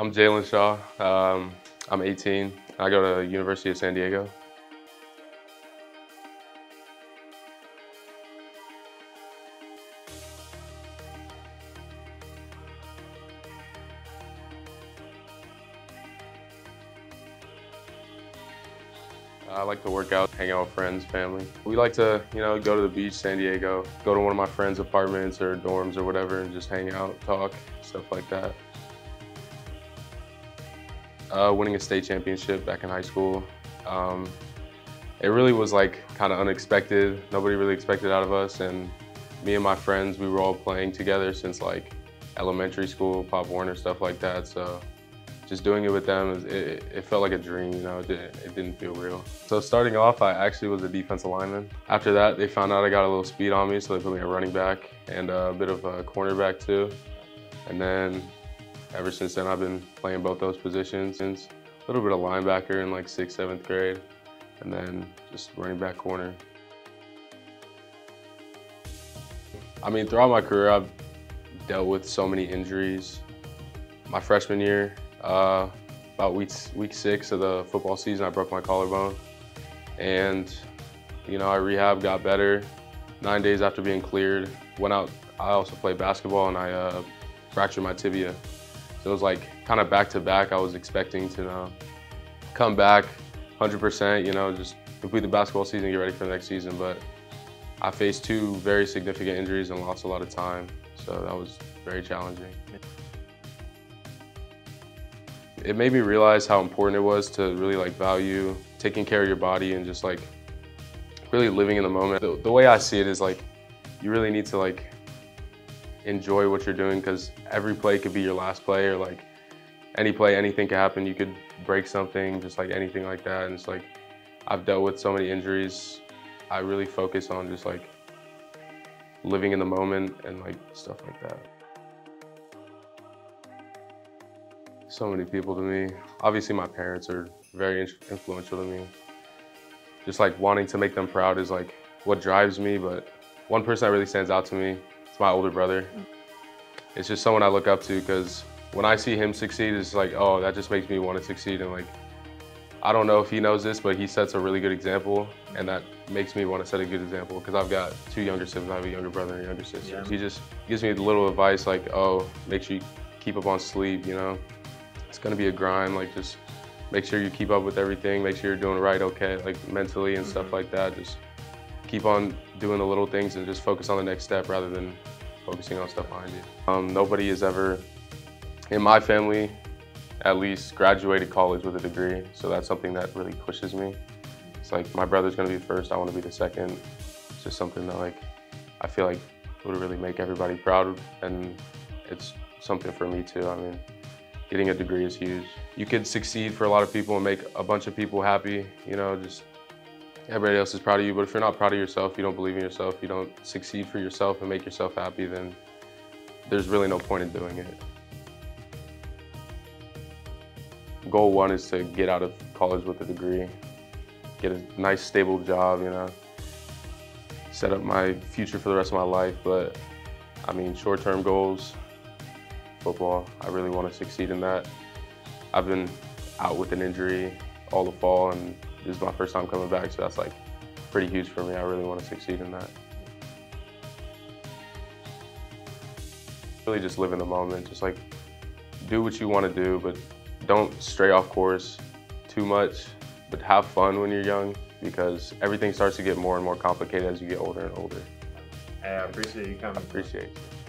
I'm Jalen Shaw. Um, I'm 18. I go to University of San Diego. I like to work out, hang out with friends, family. We like to, you know, go to the beach, San Diego, go to one of my friends' apartments or dorms or whatever and just hang out, talk, stuff like that. Uh, winning a state championship back in high school. Um, it really was like kind of unexpected. Nobody really expected out of us and me and my friends, we were all playing together since like elementary school, Pop Warner, stuff like that. So just doing it with them, it, it felt like a dream, you know, it didn't, it didn't feel real. So starting off, I actually was a defensive lineman. After that, they found out I got a little speed on me, so they put me a running back and a bit of a cornerback too. And then ever since then, I've been playing both those positions. Since a little bit of linebacker in like sixth, seventh grade, and then just running back corner. I mean, throughout my career, I've dealt with so many injuries. My freshman year, uh, about week, week six of the football season, I broke my collarbone. And, you know, I rehab, got better. Nine days after being cleared, went out, I also played basketball and I uh, fractured my tibia. So it was like kind of back to back. I was expecting to uh, come back 100%, you know, just complete the basketball season, get ready for the next season. But I faced two very significant injuries and lost a lot of time. So that was very challenging it made me realize how important it was to really like value taking care of your body and just like really living in the moment. The, the way I see it is like you really need to like enjoy what you're doing because every play could be your last play or like any play, anything could happen. You could break something, just like anything like that. And it's like I've dealt with so many injuries. I really focus on just like living in the moment and like stuff like that. So many people to me. Obviously my parents are very influential to me. Just like wanting to make them proud is like what drives me, but one person that really stands out to me my older brother. It's just someone I look up to because when I see him succeed, it's like, oh, that just makes me want to succeed. And like, I don't know if he knows this, but he sets a really good example, and that makes me want to set a good example because I've got two younger siblings. I have a younger brother and a younger sister. Yeah. He just gives me a little advice like, oh, make sure you keep up on sleep, you know? it's gonna be a grind. Like just make sure you keep up with everything. Make sure you're doing right, okay, like mentally and stuff mm-hmm. like that. Just keep on doing the little things and just focus on the next step rather than focusing on stuff behind you. Um, nobody has ever, in my family, at least graduated college with a degree. So that's something that really pushes me. It's like my brother's gonna be first, I wanna be the second. It's just something that like, I feel like would really make everybody proud and it's something for me too. I mean, getting a degree is huge. You could succeed for a lot of people and make a bunch of people happy, you know, just everybody else is proud of you. But if you're not proud of yourself, you don't believe in yourself, you don't succeed for yourself and make yourself happy, then there's really no point in doing it. Goal one is to get out of college with a degree, get a nice stable job, you know, set up my future for the rest of my life. But I mean, short-term goals, football. I really want to succeed in that. I've been out with an injury all the fall and this is my first time coming back, so that's like pretty huge for me. I really want to succeed in that. Really just live in the moment, just like do what you want to do, but don't stray off course too much, but have fun when you're young because everything starts to get more and more complicated as you get older and older. Hey, I appreciate you coming. I appreciate you.